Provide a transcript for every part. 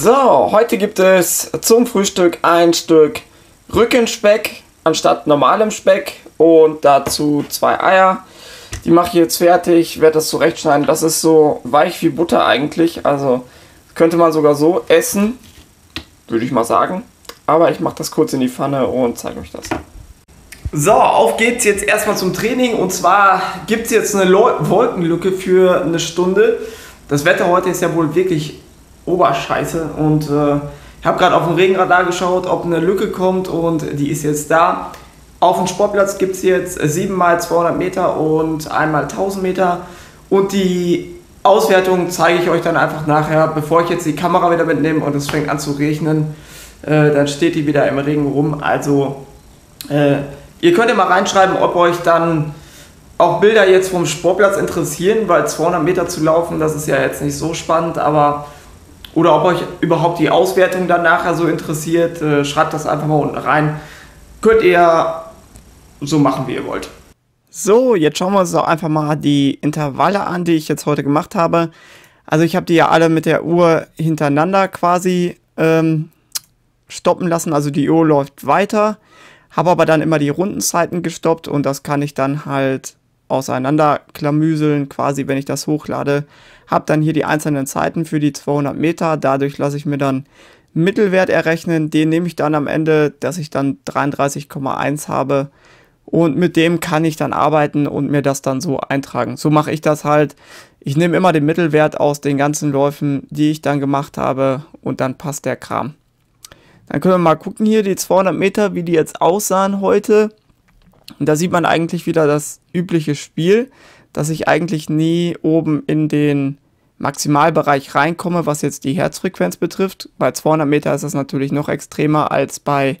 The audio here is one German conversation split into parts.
So, heute gibt es zum Frühstück ein Stück Rückenspeck anstatt normalem Speck und dazu zwei Eier. Die mache ich jetzt fertig, werde das zurechtschneiden. Das ist so weich wie Butter eigentlich, also könnte man sogar so essen, würde ich mal sagen. Aber ich mache das kurz in die Pfanne und zeige euch das. So, auf geht's jetzt erstmal zum Training und zwar gibt es jetzt eine Wolkenlücke für eine Stunde. Das Wetter heute ist ja wohl wirklich Oberscheiße und äh, ich habe gerade auf dem Regenradar geschaut, ob eine Lücke kommt und die ist jetzt da. Auf dem Sportplatz gibt es jetzt 7 mal 200 Meter und einmal 1000 Meter und die Auswertung zeige ich euch dann einfach nachher, bevor ich jetzt die Kamera wieder mitnehme und es fängt an zu regnen. Äh, dann steht die wieder im Regen rum. Also äh, ihr könnt ja mal reinschreiben, ob euch dann auch Bilder jetzt vom Sportplatz interessieren, weil 200 Meter zu laufen, das ist ja jetzt nicht so spannend, aber oder ob euch überhaupt die Auswertung dann nachher so interessiert, äh, schreibt das einfach mal unten rein. Könnt ihr so machen, wie ihr wollt. So, jetzt schauen wir uns doch einfach mal die Intervalle an, die ich jetzt heute gemacht habe. Also ich habe die ja alle mit der Uhr hintereinander quasi ähm, stoppen lassen. Also die Uhr läuft weiter, habe aber dann immer die Rundenzeiten gestoppt und das kann ich dann halt auseinanderklamüseln, quasi, wenn ich das hochlade. Habe dann hier die einzelnen Zeiten für die 200 Meter. Dadurch lasse ich mir dann Mittelwert errechnen. Den nehme ich dann am Ende, dass ich dann 33,1 habe. Und mit dem kann ich dann arbeiten und mir das dann so eintragen. So mache ich das halt. Ich nehme immer den Mittelwert aus den ganzen Läufen, die ich dann gemacht habe und dann passt der Kram. Dann können wir mal gucken hier die 200 Meter, wie die jetzt aussahen heute. Und da sieht man eigentlich wieder das übliche Spiel, dass ich eigentlich nie oben in den Maximalbereich reinkomme, was jetzt die Herzfrequenz betrifft. Bei 200 Meter ist das natürlich noch extremer als bei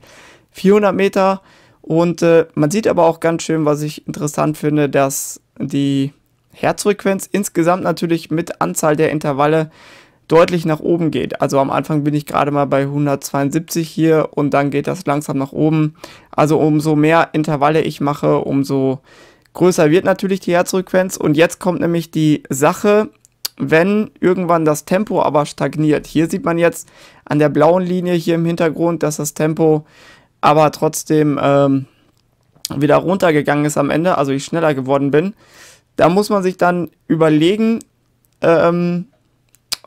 400 Meter. Und äh, man sieht aber auch ganz schön, was ich interessant finde, dass die Herzfrequenz insgesamt natürlich mit Anzahl der Intervalle deutlich nach oben geht. Also am Anfang bin ich gerade mal bei 172 hier und dann geht das langsam nach oben. Also umso mehr Intervalle ich mache, umso größer wird natürlich die Herzfrequenz. Und jetzt kommt nämlich die Sache, wenn irgendwann das Tempo aber stagniert. Hier sieht man jetzt an der blauen Linie hier im Hintergrund, dass das Tempo aber trotzdem ähm, wieder runtergegangen ist am Ende, also ich schneller geworden bin. Da muss man sich dann überlegen, ähm,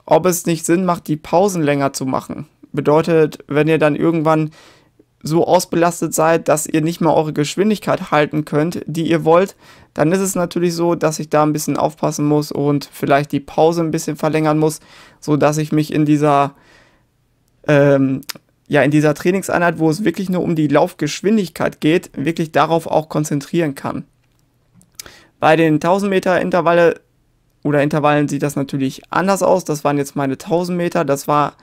ob es nicht Sinn macht, die Pausen länger zu machen. Bedeutet, wenn ihr dann irgendwann so ausbelastet seid, dass ihr nicht mehr eure Geschwindigkeit halten könnt, die ihr wollt, dann ist es natürlich so, dass ich da ein bisschen aufpassen muss und vielleicht die Pause ein bisschen verlängern muss, so dass ich mich in dieser ähm, ja in dieser Trainingseinheit, wo es wirklich nur um die Laufgeschwindigkeit geht, wirklich darauf auch konzentrieren kann. Bei den 1000 Meter Intervalle oder Intervallen sieht das natürlich anders aus. Das waren jetzt meine 1000 Meter. Das war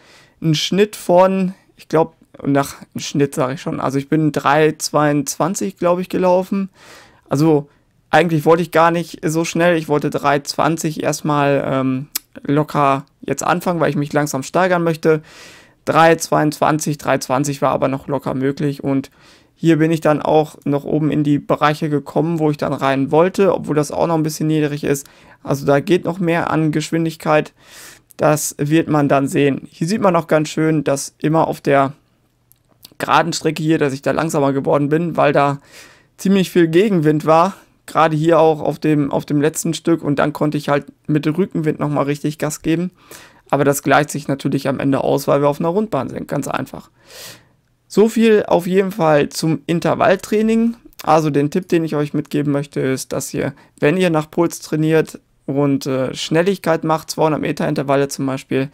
ein Schnitt von, ich glaube, nach Schnitt sage ich schon. Also ich bin 3,22 glaube ich gelaufen. Also eigentlich wollte ich gar nicht so schnell. Ich wollte 3,20 erstmal ähm, locker jetzt anfangen, weil ich mich langsam steigern möchte. 3,22, 3,20 war aber noch locker möglich und hier bin ich dann auch noch oben in die Bereiche gekommen, wo ich dann rein wollte, obwohl das auch noch ein bisschen niedrig ist. Also da geht noch mehr an Geschwindigkeit. Das wird man dann sehen. Hier sieht man auch ganz schön, dass immer auf der geraden Strecke hier, dass ich da langsamer geworden bin, weil da ziemlich viel Gegenwind war. Gerade hier auch auf dem, auf dem letzten Stück und dann konnte ich halt mit Rückenwind nochmal richtig Gas geben. Aber das gleicht sich natürlich am Ende aus, weil wir auf einer Rundbahn sind. Ganz einfach. So viel auf jeden Fall zum Intervalltraining. Also den Tipp, den ich euch mitgeben möchte, ist, dass ihr, wenn ihr nach Puls trainiert und äh, Schnelligkeit macht, 200 Meter Intervalle zum Beispiel,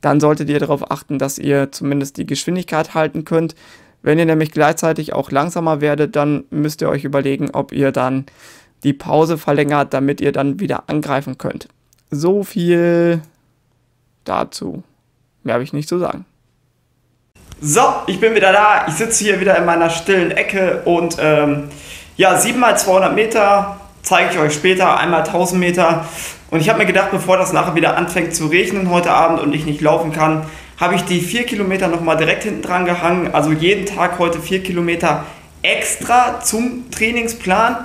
dann solltet ihr darauf achten, dass ihr zumindest die Geschwindigkeit halten könnt. Wenn ihr nämlich gleichzeitig auch langsamer werdet, dann müsst ihr euch überlegen, ob ihr dann die Pause verlängert, damit ihr dann wieder angreifen könnt. So viel dazu. Mehr habe ich nicht zu sagen. So, ich bin wieder da. Ich sitze hier wieder in meiner stillen Ecke und ähm, ja, 7 mal 200 Meter zeige ich euch später, einmal 1000 Meter. Und ich habe mir gedacht, bevor das nachher wieder anfängt zu regnen heute Abend und ich nicht laufen kann, habe ich die 4 Kilometer nochmal direkt hinten dran gehangen. Also jeden Tag heute 4 Kilometer extra zum Trainingsplan,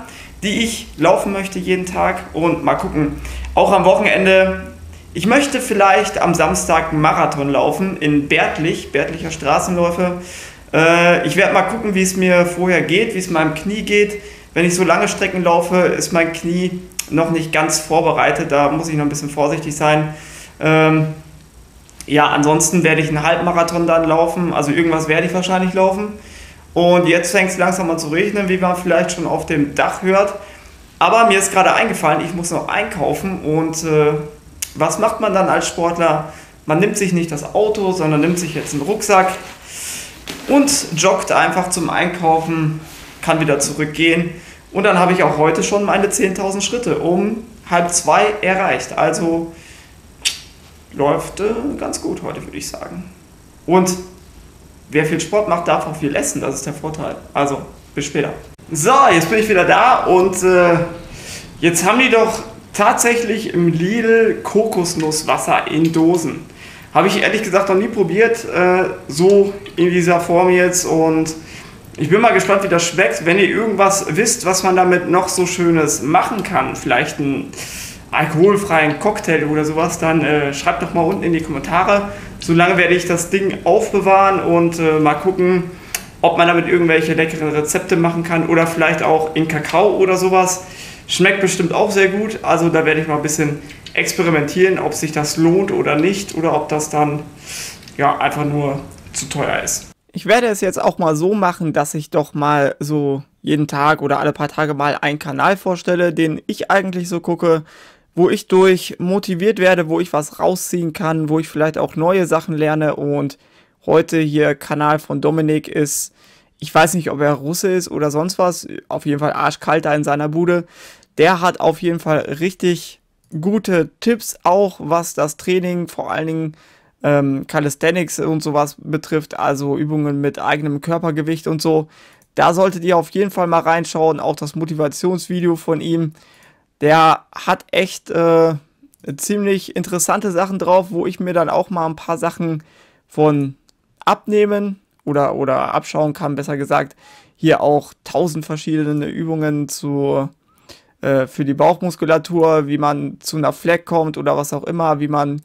die ich laufen möchte jeden Tag. Und mal gucken, auch am Wochenende Ich möchte vielleicht am Samstag einen Marathon laufen in Bärtlich, Bärtlicher Straßenläufe. Äh, ich werde mal gucken, wie es mir vorher geht, wie es meinem Knie geht. Wenn ich so lange Strecken laufe, ist mein Knie noch nicht ganz vorbereitet. Da muss ich noch ein bisschen vorsichtig sein. Ähm, ja, ansonsten werde ich einen Halbmarathon dann laufen. Also irgendwas werde ich wahrscheinlich laufen. Und jetzt fängt es langsam an zu regnen, wie man vielleicht schon auf dem Dach hört. Aber mir ist gerade eingefallen, ich muss noch einkaufen. Und äh, was macht man dann als Sportler? Man nimmt sich nicht das Auto, sondern nimmt sich jetzt einen Rucksack und joggt einfach zum Einkaufen, kann wieder zurückgehen. Und dann habe ich auch heute schon meine 10.000 Schritte um halb zwei erreicht. Also läuft äh, ganz gut heute, würde ich sagen. Und wer viel Sport macht, darf auch viel essen. Das ist der Vorteil. Also, bis später. So, jetzt bin ich wieder da und äh, jetzt haben die doch tatsächlich im Lidl Kokosnusswasser in Dosen. Habe ich ehrlich gesagt noch nie probiert, äh, so in dieser Form jetzt und ich bin mal gespannt, wie das schmeckt. Wenn ihr irgendwas wisst, was man damit noch so Schönes machen kann, vielleicht einen alkoholfreien Cocktail oder sowas, dann äh, schreibt doch mal unten in die Kommentare. Solange werde ich das Ding aufbewahren und äh, mal gucken, ob man damit irgendwelche leckeren Rezepte machen kann oder vielleicht auch in Kakao oder sowas. Schmeckt bestimmt auch sehr gut, also da werde ich mal ein bisschen experimentieren, ob sich das lohnt oder nicht oder ob das dann ja einfach nur zu teuer ist. Ich werde es jetzt auch mal so machen, dass ich doch mal so jeden Tag oder alle paar Tage mal einen Kanal vorstelle, den ich eigentlich so gucke, wo ich durch motiviert werde, wo ich was rausziehen kann, wo ich vielleicht auch neue Sachen lerne und heute hier Kanal von Dominik ist, ich weiß nicht, ob er Russe ist oder sonst was, auf jeden Fall arschkalt da in seiner Bude. Der hat auf jeden Fall richtig gute Tipps auch, was das Training, vor allen Dingen ähm, Calisthenics und sowas betrifft, also Übungen mit eigenem Körpergewicht und so. Da solltet ihr auf jeden Fall mal reinschauen, auch das Motivationsvideo von ihm. Der hat echt äh, ziemlich interessante Sachen drauf, wo ich mir dann auch mal ein paar Sachen von abnehmen oder, oder abschauen kann, besser gesagt. Hier auch tausend verschiedene Übungen zu, äh, für die Bauchmuskulatur, wie man zu einer Fleck kommt oder was auch immer, wie man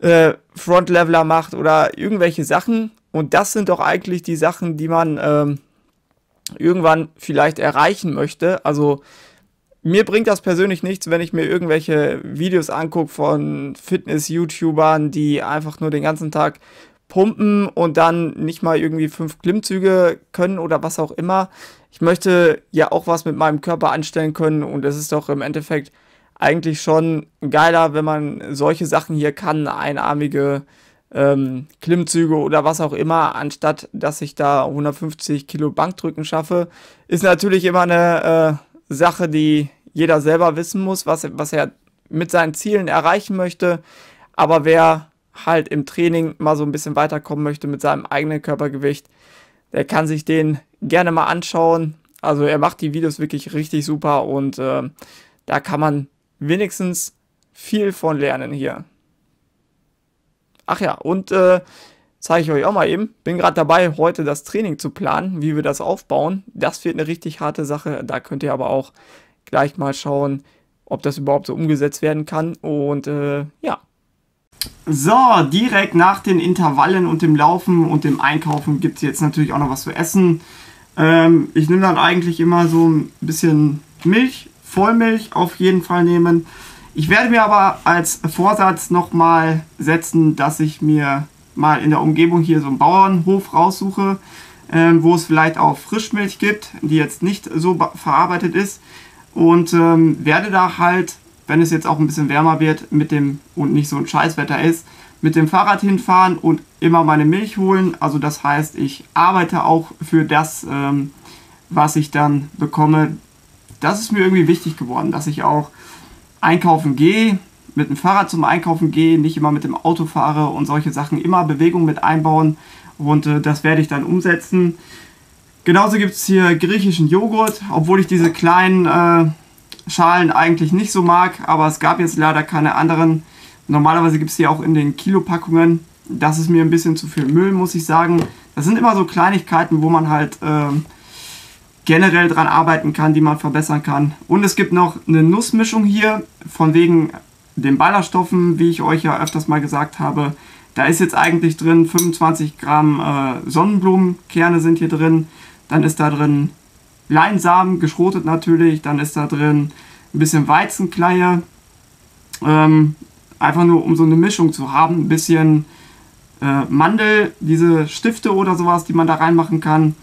äh, Frontleveler macht oder irgendwelche Sachen. Und das sind doch eigentlich die Sachen, die man ähm, irgendwann vielleicht erreichen möchte. Also mir bringt das persönlich nichts, wenn ich mir irgendwelche Videos angucke von Fitness-YouTubern, die einfach nur den ganzen Tag pumpen und dann nicht mal irgendwie fünf Klimmzüge können oder was auch immer. Ich möchte ja auch was mit meinem Körper anstellen können und es ist doch im Endeffekt eigentlich schon geiler, wenn man solche Sachen hier kann, einarmige ähm, Klimmzüge oder was auch immer, anstatt dass ich da 150 Kilo Bankdrücken schaffe. Ist natürlich immer eine äh, Sache, die jeder selber wissen muss, was, was er mit seinen Zielen erreichen möchte. Aber wer halt im Training mal so ein bisschen weiterkommen möchte mit seinem eigenen Körpergewicht, der kann sich den gerne mal anschauen. Also er macht die Videos wirklich richtig super und äh, da kann man wenigstens viel von lernen hier. Ach ja, und äh, zeige ich euch auch mal eben. Bin gerade dabei, heute das Training zu planen, wie wir das aufbauen. Das wird eine richtig harte Sache. Da könnt ihr aber auch gleich mal schauen, ob das überhaupt so umgesetzt werden kann. Und äh, ja. So, direkt nach den Intervallen und dem Laufen und dem Einkaufen gibt es jetzt natürlich auch noch was zu essen. Ähm, ich nehme dann eigentlich immer so ein bisschen Milch, Vollmilch auf jeden Fall nehmen. Ich werde mir aber als Vorsatz nochmal setzen, dass ich mir mal in der Umgebung hier so einen Bauernhof raussuche, ähm, wo es vielleicht auch Frischmilch gibt, die jetzt nicht so verarbeitet ist. Und ähm, werde da halt, wenn es jetzt auch ein bisschen wärmer wird mit dem und nicht so ein Scheißwetter ist, mit dem Fahrrad hinfahren und immer meine Milch holen. Also das heißt, ich arbeite auch für das, ähm, was ich dann bekomme. Das ist mir irgendwie wichtig geworden, dass ich auch einkaufen gehe, mit dem Fahrrad zum Einkaufen gehe, nicht immer mit dem Auto fahre und solche Sachen immer Bewegung mit einbauen. Und äh, das werde ich dann umsetzen. Genauso gibt es hier griechischen Joghurt, obwohl ich diese kleinen äh, Schalen eigentlich nicht so mag, aber es gab jetzt leider keine anderen. Normalerweise gibt es die auch in den Kilopackungen. Das ist mir ein bisschen zu viel Müll, muss ich sagen. Das sind immer so Kleinigkeiten, wo man halt äh, generell dran arbeiten kann, die man verbessern kann. Und es gibt noch eine Nussmischung hier, von wegen den Ballaststoffen, wie ich euch ja öfters mal gesagt habe, da ist jetzt eigentlich drin 25 Gramm äh, Sonnenblumenkerne sind hier drin. Dann ist da drin Leinsamen, geschrotet natürlich. Dann ist da drin ein bisschen Weizenkleie. Ähm, einfach nur um so eine Mischung zu haben. Ein bisschen äh, Mandel, diese Stifte oder sowas, die man da reinmachen kann.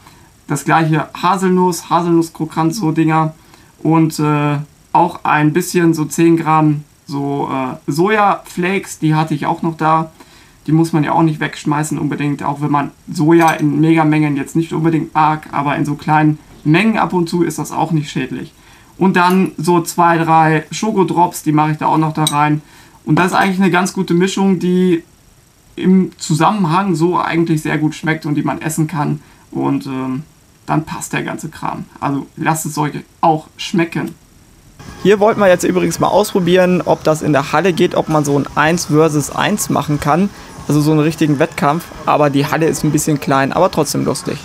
Das gleiche Haselnuss, Haselnusskrokant, so Dinger. Und äh, auch ein bisschen so 10 Gramm so äh, Sojaflakes, die hatte ich auch noch da. Die muss man ja auch nicht wegschmeißen unbedingt, auch wenn man Soja in Megamengen jetzt nicht unbedingt mag, aber in so kleinen Mengen ab und zu ist das auch nicht schädlich. Und dann so zwei, drei Schokodrops, die mache ich da auch noch da rein. Und das ist eigentlich eine ganz gute Mischung, die im Zusammenhang so eigentlich sehr gut schmeckt und die man essen kann. Und ähm, dann passt der ganze Kram. Also lasst es euch auch schmecken. Hier wollten wir jetzt übrigens mal ausprobieren, ob das in der Halle geht, ob man so ein 1 versus 1 machen kann. Also so einen richtigen Wettkampf. Aber die Halle ist ein bisschen klein, aber trotzdem lustig.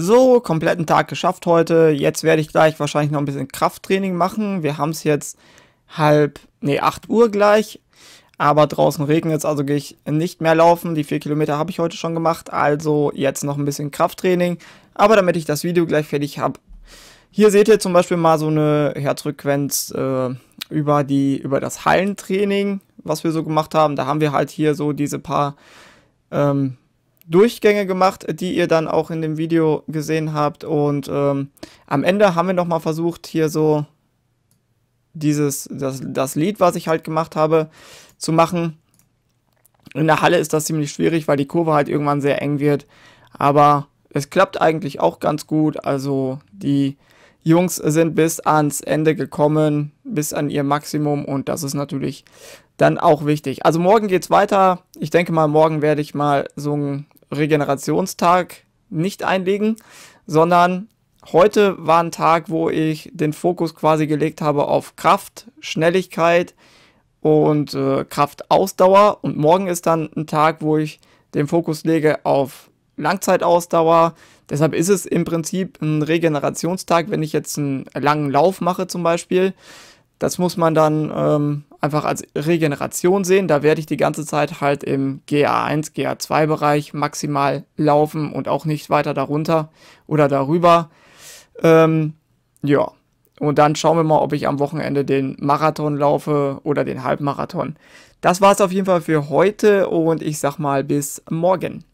So, kompletten Tag geschafft heute. Jetzt werde ich gleich wahrscheinlich noch ein bisschen Krafttraining machen. Wir haben es jetzt halb, nee, 8 Uhr gleich. Aber draußen regnet es, also gehe ich nicht mehr laufen. Die 4 Kilometer habe ich heute schon gemacht. Also jetzt noch ein bisschen Krafttraining. Aber damit ich das Video gleich fertig habe. Hier seht ihr zum Beispiel mal so eine Herzfrequenz äh, über, die, über das Hallentraining, was wir so gemacht haben. Da haben wir halt hier so diese paar ähm, Durchgänge gemacht, die ihr dann auch in dem Video gesehen habt. Und ähm, am Ende haben wir nochmal versucht, hier so dieses, das, das Lied, was ich halt gemacht habe, zu machen. In der Halle ist das ziemlich schwierig, weil die Kurve halt irgendwann sehr eng wird. Aber es klappt eigentlich auch ganz gut. Also die Jungs sind bis ans Ende gekommen, bis an ihr Maximum und das ist natürlich dann auch wichtig. Also morgen geht es weiter. Ich denke mal, morgen werde ich mal so ein Regenerationstag nicht einlegen, sondern heute war ein Tag, wo ich den Fokus quasi gelegt habe auf Kraft, Schnelligkeit und äh, Kraftausdauer. Und morgen ist dann ein Tag, wo ich den Fokus lege auf Langzeitausdauer. Deshalb ist es im Prinzip ein Regenerationstag, wenn ich jetzt einen langen Lauf mache zum Beispiel. Das muss man dann ähm, einfach als Regeneration sehen. Da werde ich die ganze Zeit halt im GA1, GA2 Bereich maximal laufen und auch nicht weiter darunter oder darüber. Ähm, ja, und dann schauen wir mal, ob ich am Wochenende den Marathon laufe oder den Halbmarathon. Das war es auf jeden Fall für heute und ich sag mal bis morgen.